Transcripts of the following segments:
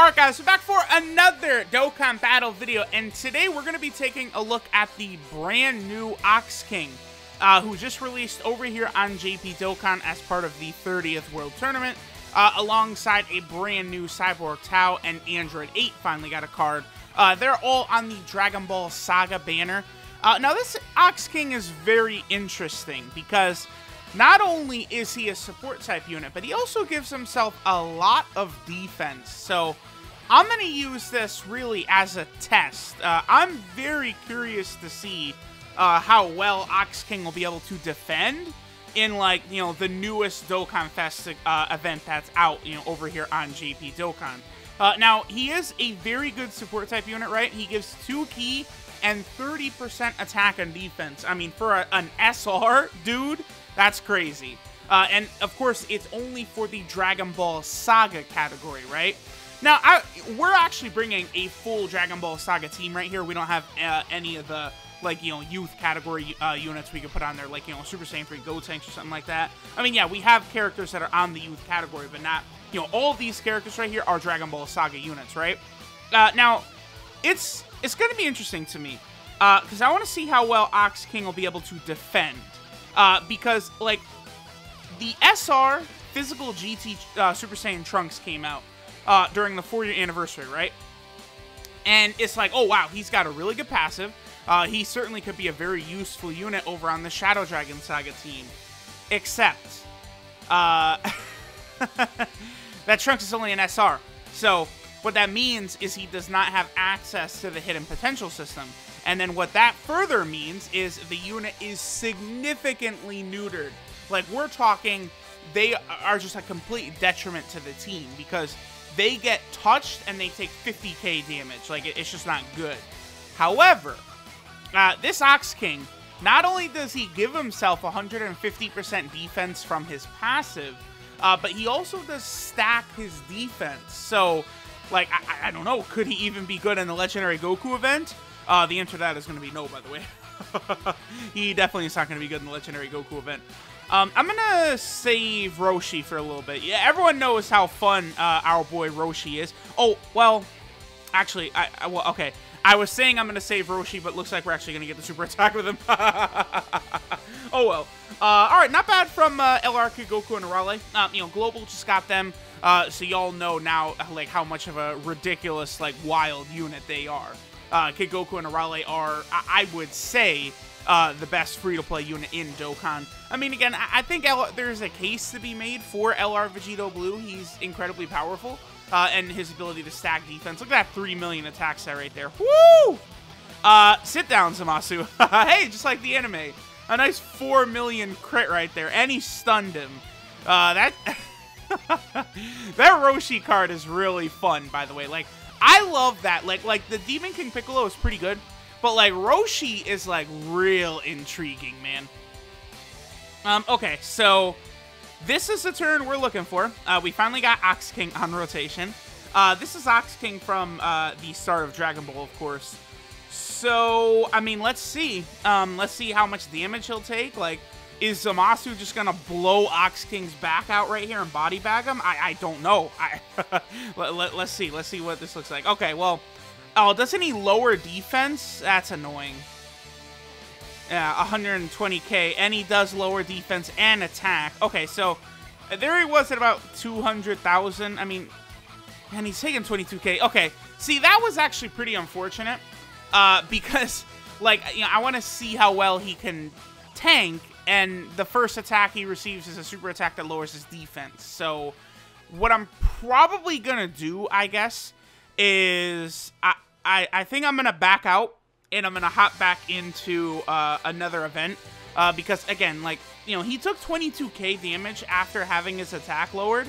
Alright guys, we're back for another Dokkan Battle video, and today we're going to be taking a look at the brand new Ox King, uh, who just released over here on JP Dokkan as part of the 30th World Tournament, uh, alongside a brand new Cyborg Tao and Android 8 finally got a card. Uh, they're all on the Dragon Ball Saga banner. Uh, now this Ox King is very interesting because not only is he a support type unit, but he also gives himself a lot of defense. So I'm going to use this really as a test. Uh, I'm very curious to see uh, how well Ox King will be able to defend in, like, you know, the newest Dokkan Fest uh, event that's out, you know, over here on JP Dokkan. Uh, now, he is a very good support type unit, right? He gives 2 Ki and 30% attack and defense. I mean, for a, an SR, dude, that's crazy. Uh, and, of course, it's only for the Dragon Ball Saga category, right? Now, I, we're actually bringing a full Dragon Ball Saga team right here. We don't have uh, any of the, like, you know, youth category uh, units we could put on there, like, you know, Super Saiyan 3 Gotenks or something like that. I mean, yeah, we have characters that are on the youth category, but not, you know, all these characters right here are Dragon Ball Saga units, right? Uh, now, it's it's going to be interesting to me, because uh, I want to see how well Ox King will be able to defend. Uh, because, like, the SR Physical GT uh, Super Saiyan Trunks came out uh, during the four year anniversary, right? And it's like, oh wow, he's got a really good passive. Uh, he certainly could be a very useful unit over on the Shadow Dragon Saga team. Except, uh, that Trunks is only an SR. So, what that means is he does not have access to the hidden potential system. And then what that further means is the unit is significantly neutered. Like, we're talking, they are just a complete detriment to the team because they get touched and they take 50k damage. Like, it's just not good. However, uh, this Ox King, not only does he give himself 150% defense from his passive, uh, but he also does stack his defense. So, like, I, I, don't know, could he even be good in the Legendary Goku event? Uh, the answer to that is going to be no, by the way. he definitely is not going to be good in the Legendary Goku event. Um, I'm gonna save Roshi for a little bit. Yeah, everyone knows how fun uh, our boy Roshi is. Oh, well, actually, I, I well, okay. I was saying I'm gonna save Roshi, but looks like we're actually gonna get the super attack with him. oh well. Uh, all right, not bad from uh, LR Kid Goku and Arale. Um, you know, Global just got them, uh, so y'all know now like how much of a ridiculous, like, wild unit they are. Uh, Kid Goku and Arale are, I, I would say, uh, the best free-to-play unit in Dokkan. I mean, again, I think L there's a case to be made for LR Vegito Blue. He's incredibly powerful, uh, and his ability to stack defense. Look at that 3 million attack set right there. Woo! Uh, sit down, Zamasu. hey, just like the anime. A nice 4 million crit right there, and he stunned him. Uh, that... that Roshi card is really fun, by the way. Like, I love that. Like, like the Demon King Piccolo is pretty good. But, like, Roshi is, like, real intriguing, man. Um, okay, so this is the turn we're looking for. Uh, we finally got Ox King on rotation. Uh, this is Ox King from uh, the start of Dragon Ball, of course. So, I mean, let's see. Um, let's see how much damage he'll take. Like, is Zamasu just gonna blow Ox King's back out right here and body bag him? I, I don't know. I let, let, let's see. Let's see what this looks like. Okay, well, Oh, doesn't he lower defense? That's annoying. Yeah, 120k, and he does lower defense and attack. Okay, so there he was at about 200,000. I mean, and he's taking 22k. Okay, see, that was actually pretty unfortunate uh, because, like, you know, I want to see how well he can tank, and the first attack he receives is a super attack that lowers his defense. So what I'm probably to do, I guess, is I, I, I think I'm to back out and I'm to hop back into uh, another event. Uh, because, again, like, you know, he took 22k damage after having his attack lowered.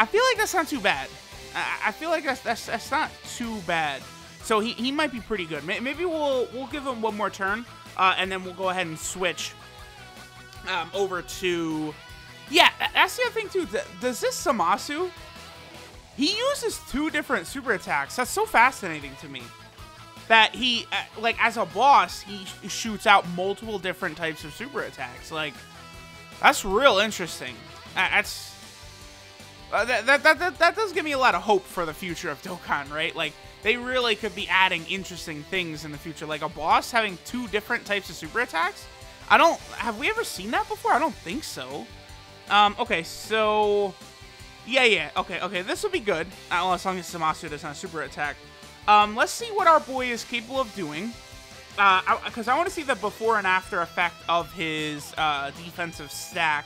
I feel like that's not too bad. I, I feel like that's, that's, that's not too bad. So he, he might be pretty good. Maybe we'll we'll give him one more turn, uh, and then we'll go ahead and switch um, over to... Yeah, that's the other thing, too. Does this Zamasu? he uses two different super attacks. That's so fascinating to me. That he, uh, like, as a boss, he shoots out multiple different types of super attacks. Like, that's real interesting. That's uh, that, that, that, that, that does give me a lot of hope for the future of Dokkan, right? Like, they really could be adding interesting things in the future. Like a boss having two different types of super attacks. I don't, have we ever seen that before? I don't think so. Um, okay, so, yeah, yeah, okay, okay, this will be good. As long as Zamasu doesn't super attack. Um, let's see what our boy is capable of doing. Because uh, I, I want to see the before and after effect of his uh, defensive stack.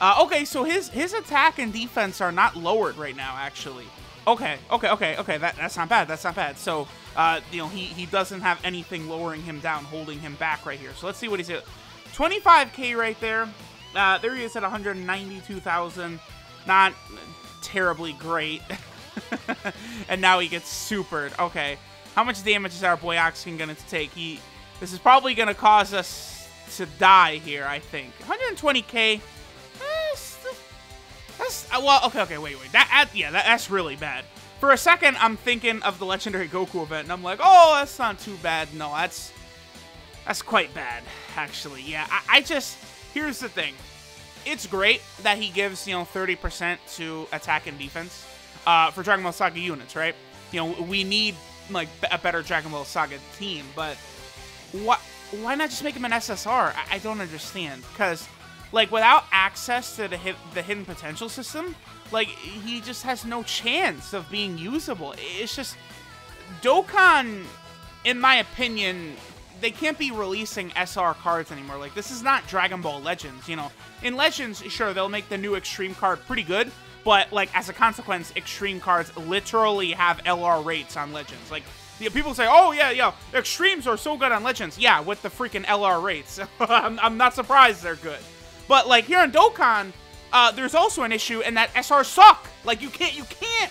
Uh, okay, so his his attack and defense are not lowered right now, actually. Okay, okay, okay, okay. That that's not bad. That's not bad. So, uh, you know, he he doesn't have anything lowering him down, holding him back right here. So let's see what he's at. 25k right there. Uh, there he is at 192,000. Not terribly great. and now he gets supered. Okay, how much damage is our boy Ox King gonna take? He, this is probably gonna cause us to die here. I think 120k. Uh, well, okay, okay, wait, wait. That, yeah, that, that's really bad. For a second, I'm thinking of the Legendary Goku event, and I'm like, oh, that's not too bad. No, that's, that's quite bad, actually. Yeah, I, I just, here's the thing. It's great that he gives, you know, 30% to attack and defense uh, for Dragon Ball Saga units, right? You know, we need, like, a better Dragon Ball Saga team, but what, why not just make him an SSR? I, I don't understand, because like without access to the hit, the hidden potential system, like he just has no chance of being usable. It's just Dokkan, in my opinion, they can't be releasing SR cards anymore. Like this is not Dragon Ball Legends, you know. In Legends, sure they'll make the new Extreme card pretty good, but like as a consequence, Extreme cards literally have LR rates on Legends. Like people say, oh yeah, yeah, Extremes are so good on Legends. Yeah, with the freaking LR rates. I'm, I'm not surprised they're good. But like here in Dokkan, uh, there's also an issue in that SR suck. Like you can't, you can't.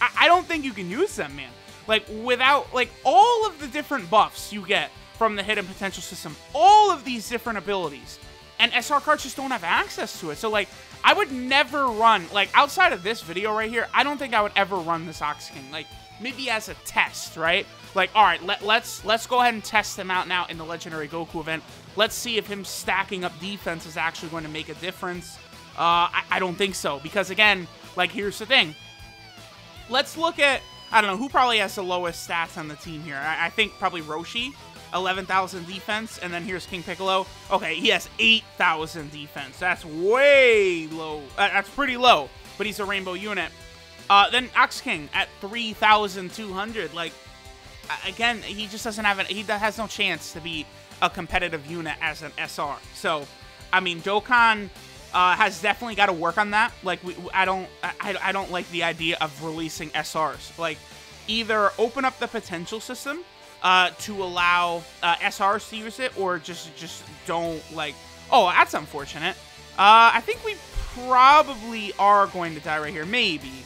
I, I don't think you can use them, man. Like without like all of the different buffs you get from the hidden potential system, all of these different abilities, and SR cards just don't have access to it. So like I would never run like outside of this video right here. I don't think I would ever run this Ox King. Like maybe as a test, right? Like, all right, let, let's let's go ahead and test him out now in the Legendary Goku event. Let's see if him stacking up defense is actually going to make a difference. Uh, I, I don't think so. Because, again, like, here's the thing. Let's look at, I don't know, who probably has the lowest stats on the team here? I, I think probably Roshi. 11,000 defense, and then here's King Piccolo. Okay, he has 8,000 defense. That's way low. Uh, that's pretty low, but he's a rainbow unit. Uh, then Ox King at 3,200. Like, again, he just doesn't have it. He has no chance to be a competitive unit as an SR. So, I mean, Dokkan uh, has definitely got to work on that. Like, we, I don't, I, I don't like the idea of releasing SRs. Like, either open up the potential system uh, to allow uh, SRs to use it, or just, just don't like. Oh, that's unfortunate. Uh, I think we probably are going to die right here. Maybe.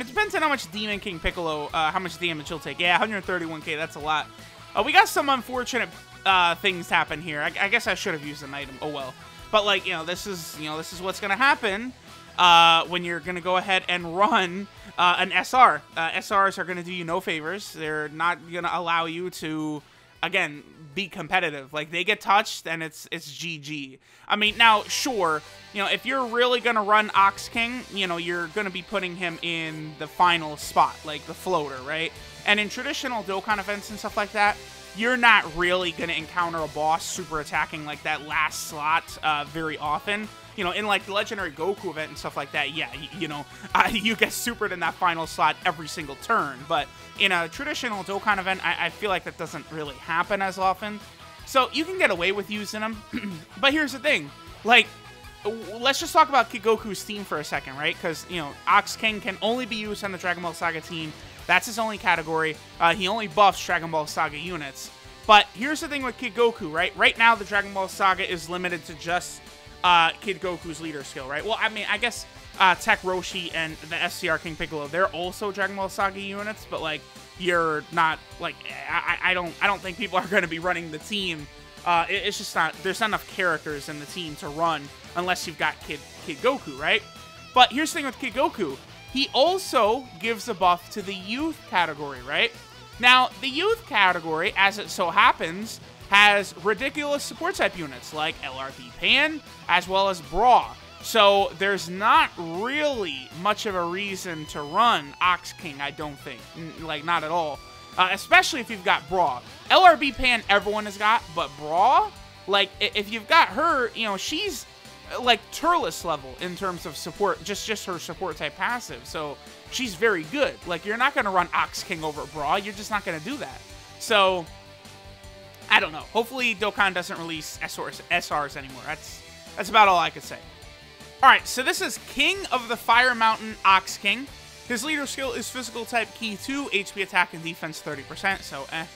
It depends on how much Demon King Piccolo, uh, how much damage he'll take. Yeah, 131k, that's a lot. Uh, we got some unfortunate uh, things happen here. I, I, guess I should have used an item. Oh well. But like, you know, this is, you know, this is what's gonna happen uh, when you're gonna go ahead and run uh, an SR. Uh, SRs are gonna do you no favors. They're not gonna allow you to, again, be competitive. Like they get touched and it's it's GG. I mean, now sure, you know, if you're really gonna run Ox King, you know, you're gonna be putting him in the final spot, like the floater, right? And in traditional Dokkan events and stuff like that, you're not really gonna encounter a boss super attacking like that last slot uh, very often you know, in like the Legendary Goku event and stuff like that, yeah, you, know, you get supered in that final slot every single turn. But in a traditional Dokkan event, I, I feel like that doesn't really happen as often. So you can get away with using them. but here's the thing, like, let's just talk about Goku's team for a second, right? Because, you know, Ox King can only be used on the Dragon Ball Saga team. That's his only category. Uh, he only buffs Dragon Ball Saga units. But here's the thing with Kid Goku, right? Right now, the Dragon Ball Saga is limited to just uh, Kid Goku's leader skill, right? Well, I mean, I guess uh, TEQ Roshi and the STR King Piccolo, they're also Dragon Ball Saga units, but like you're not like I, I don't I don't think people are going to be running the team. Uh, it, it's just not there's not enough characters in the team to run unless you've got Kid Kid Goku, right? But here's the thing with Kid Goku, he also gives a buff to the youth category, right? Now the youth category, as it so happens, has ridiculous support type units like LRP Pan, as well as Bra. So there's not really much of a reason to run Ox King, I don't think. like, not at all. Uh, especially if you've got Bra. LRB Pan everyone has got, but Bra, like, if you've got her, you know, she's like Turles level in terms of support, just just her support type passive. So she's very good. Like you're not gonna run Ox King over Bra. You're just not gonna do that. So I don't know. Hopefully Dokkan doesn't release SRs, SRs anymore. That's that's about all I could say. All right, so this is King of the Fire Mountain Ox King. His leader skill is Physical Type Ki 2, HP attack and defense 30%, so eh.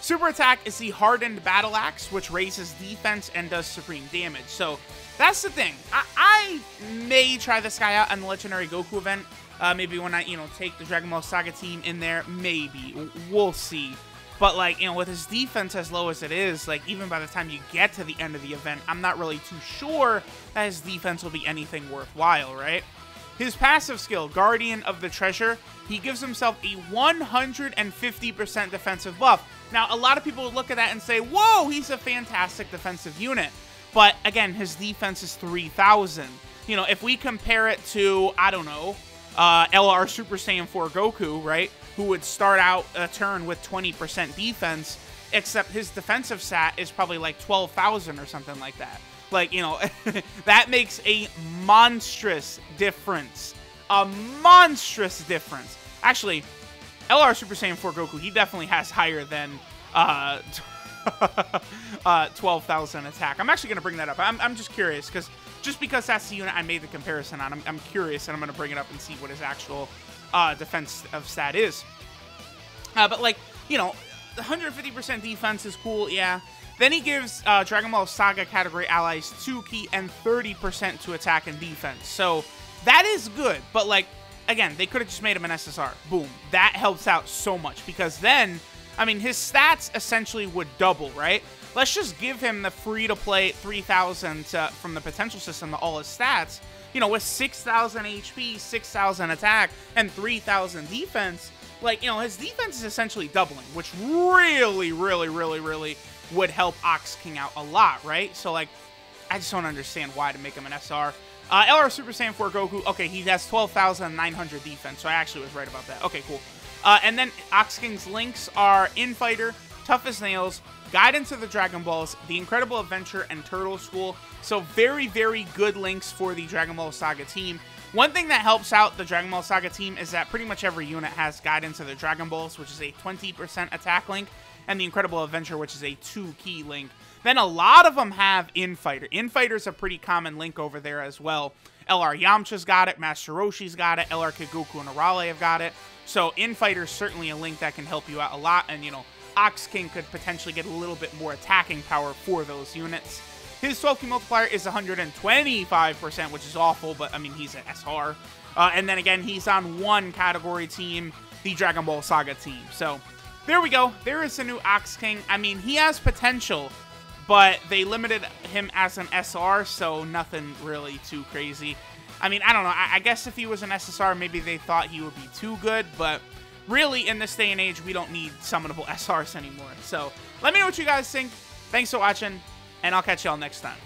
Super attack is the Hardened Battle Axe, which raises defense and does supreme damage. So that's the thing. I, I may try this guy out on the Legendary Goku event. Uh, maybe when I, you know, take the Dragon Ball Saga team in there. Maybe. We'll see. But, like, you know, with his defense as low as it is, like, even by the time you get to the end of the event, I'm not really too sure that his defense will be anything worthwhile, right? His passive skill, Guardian of the Treasure, he gives himself a 150% defensive buff. Now, a lot of people would look at that and say, whoa, he's a fantastic defensive unit. But again, his defense is 3,000. You know, if we compare it to, I don't know, uh, LR Super Saiyan 4 Goku, right? Who would start out a turn with 20% defense, except his defensive stat is probably like 12,000 or something like that. Like, you know, that makes a monstrous difference. A monstrous difference. Actually, LR Super Saiyan 4 Goku, he definitely has higher than uh, uh, 12,000 attack. I'm actually going to bring that up. I'm, I'm just curious, because just because that's the unit I made the comparison on, I'm, I'm curious, and I'm going to bring it up and see what his actual uh, defense of stat is. Uh, but, like, you know, 150% defense is cool, yeah. Then he gives uh, Dragon Ball Saga category allies 2 Ki and 30% to attack and defense. So that is good, but, like, again, they could have just made him an SSR. Boom. That helps out so much, because then I mean, his stats essentially would double, right? Let's just give him the free-to-play 3,000 from the potential system to all his stats. You know, with 6,000 HP, 6,000 attack, and 3,000 defense, like, you know, his defense is essentially doubling, which really, really, really, really would help Ox King out a lot, right? So, like, I just don't understand why to make him an SR. Uh, LR Super Saiyan 4 Goku, okay, he has 12,900 defense, so I actually was right about that. Okay, cool. Uh, and then Ox King's links are Infighter, Tough as Nails, Guidance of the Dragon Balls, The Incredible Adventure, and Turtle School. So very, very good links for the Dragon Ball Saga team. One thing that helps out the Dragon Ball Saga team is that pretty much every unit has Guidance of the Dragon Balls, which is a 20% attack link, and the Incredible Adventure, which is a 2 Ki link. Then a lot of them have Infighter. Infighter's a pretty common link over there as well. LR Yamcha's got it, Master Roshi's got it, LR Goku and Arale have got it. So Infighter's certainly a link that can help you out a lot, and you know, Ox King could potentially get a little bit more attacking power for those units. His 12 Ki multiplier is 125%, which is awful, but I mean, he's an SR. Uh, and then again, he's on one category team, the Dragon Ball Saga team. So there we go. There is a new Ox King. I mean, he has potential, but they limited him as an SR, so nothing really too crazy. I mean, I don't know. I, I guess if he was an SSR, maybe they thought he would be too good, but really, in this day and age, we don't need summonable SRs anymore. So let me know what you guys think. Thanks for watching, and I'll catch y'all next time.